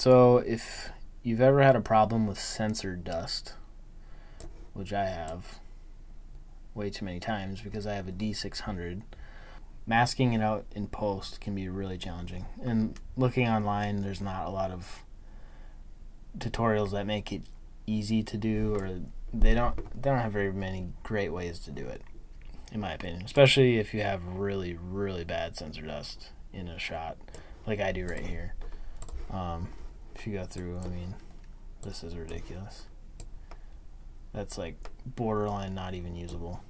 So if you've ever had a problem with sensor dust, which I have way too many times because I have a D600, masking it out in post can be really challenging. And looking online, there's not a lot of tutorials that make it easy to do or they don't they don't have very many great ways to do it in my opinion especially if you have really really bad sensor dust in a shot like I do right here um, if you got through I mean this is ridiculous that's like borderline not even usable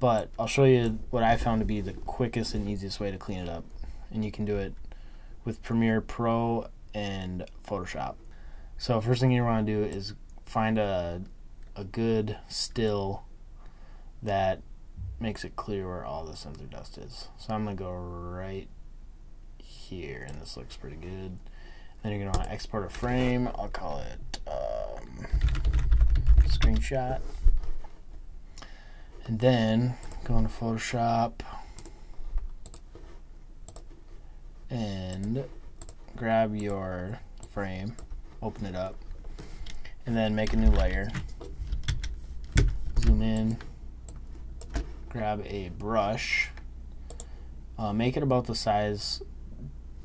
but I'll show you what I found to be the quickest and easiest way to clean it up and you can do it with Premiere Pro and Photoshop so first thing you want to do is find a a good still that makes it clear where all the sensor dust is. So I'm gonna go right here, and this looks pretty good. Then you're gonna want to export a frame. I'll call it um, screenshot, and then go into Photoshop. And grab your frame. Open it up, and then make a new layer. Zoom in, grab a brush, uh, make it about the size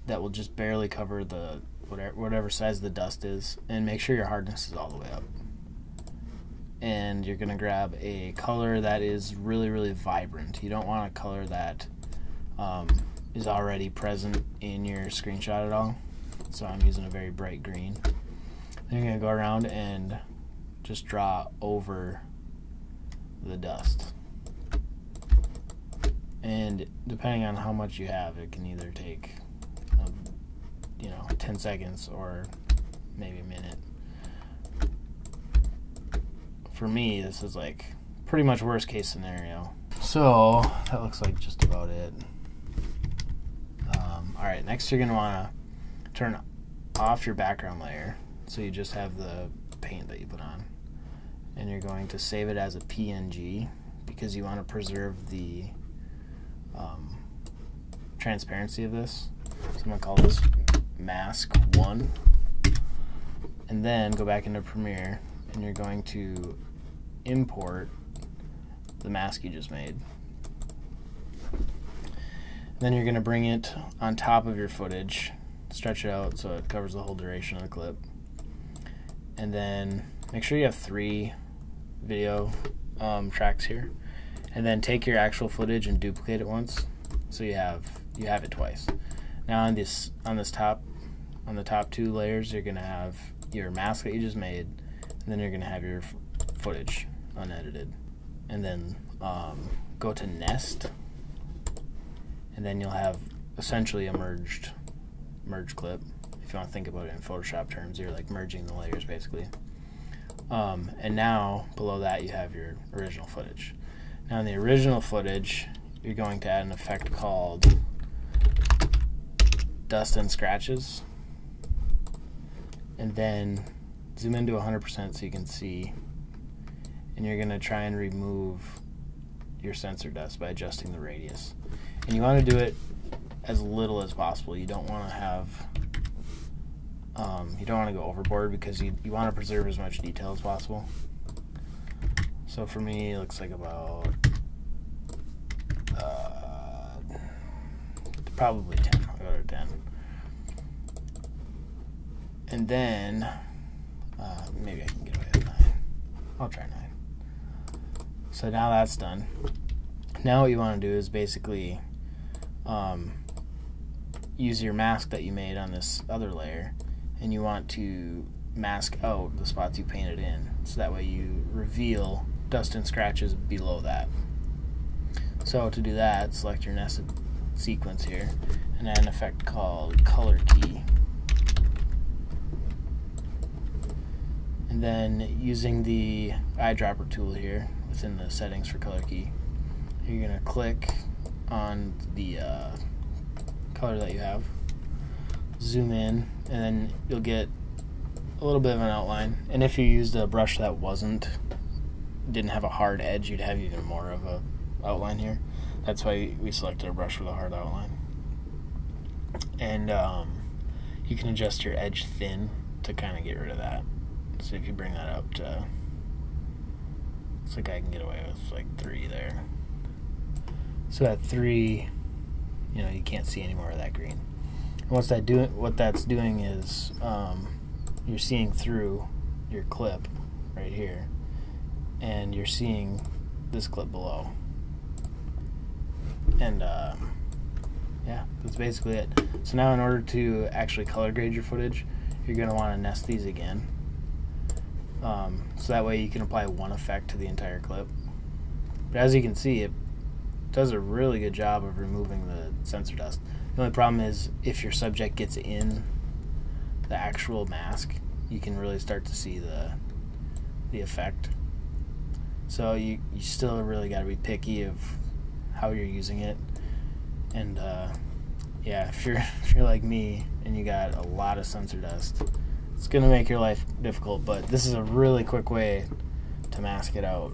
that will just barely cover the whatever, whatever size the dust is, and make sure your hardness is all the way up. And you're going to grab a color that is really, really vibrant. You don't want a color that um, is already present in your screenshot at all. So I'm using a very bright green. Then you're going to go around and just draw over the dust. And depending on how much you have, it can either take, 10 seconds or maybe a minute. For me, this is like pretty much worst case scenario. So that looks like just about it. Um, all right, next you're going to want to turn off your background layer so you just have the paint that you put on. And you're going to save it as a PNG because you want to preserve the um, transparency of this. So I'm to call this mask 1. And then go back into Premiere and you're going to import the mask you just made. Then you're going to bring it on top of your footage, stretch it out so it covers the whole duration of the clip and then make sure you have three video um, tracks here and then take your actual footage and duplicate it once so you have you have it twice now on this on this top on the top two layers you're gonna have your mask that you just made and then you're gonna have your footage unedited and then um, go to nest and then you'll have essentially a merged merge clip if you want to think about it in Photoshop terms, you're like merging the layers basically. Um, and now below that you have your original footage. Now in the original footage, you're going to add an effect called dust and scratches. And then zoom into 100% so you can see. And you're going to try and remove your sensor dust by adjusting the radius. And you want to do it as little as possible. You don't want to have um, you don't want to go overboard because you, you want to preserve as much detail as possible. So for me, it looks like about uh, probably 10. I'll go to 10. And then uh, maybe I can get away with 9. I'll try 9. So now that's done. Now what you want to do is basically um, use your mask that you made on this other layer and you want to mask out the spots you painted in so that way you reveal dust and scratches below that. So to do that, select your nested sequence here and add an effect called color key. And then using the eyedropper tool here within the settings for color key, you're going to click on the uh, color that you have zoom in, and then you'll get a little bit of an outline. And if you used a brush that wasn't, didn't have a hard edge, you'd have even more of a outline here. That's why we selected a brush with a hard outline. And um, you can adjust your edge thin to kind of get rid of that. So if you bring that up to, looks like I can get away with like three there. So at three, you know, you can't see any more of that green. And what's that doing? What that's doing is um, you're seeing through your clip right here, and you're seeing this clip below. And uh, yeah, that's basically it. So now in order to actually color grade your footage, you're going to want to nest these again. Um, so that way you can apply one effect to the entire clip. But as you can see, it does a really good job of removing the sensor dust. The only problem is if your subject gets in the actual mask, you can really start to see the the effect. So you, you still really got to be picky of how you're using it. And uh, yeah, if you're if you're like me and you got a lot of sensor dust, it's gonna make your life difficult. But this is a really quick way to mask it out.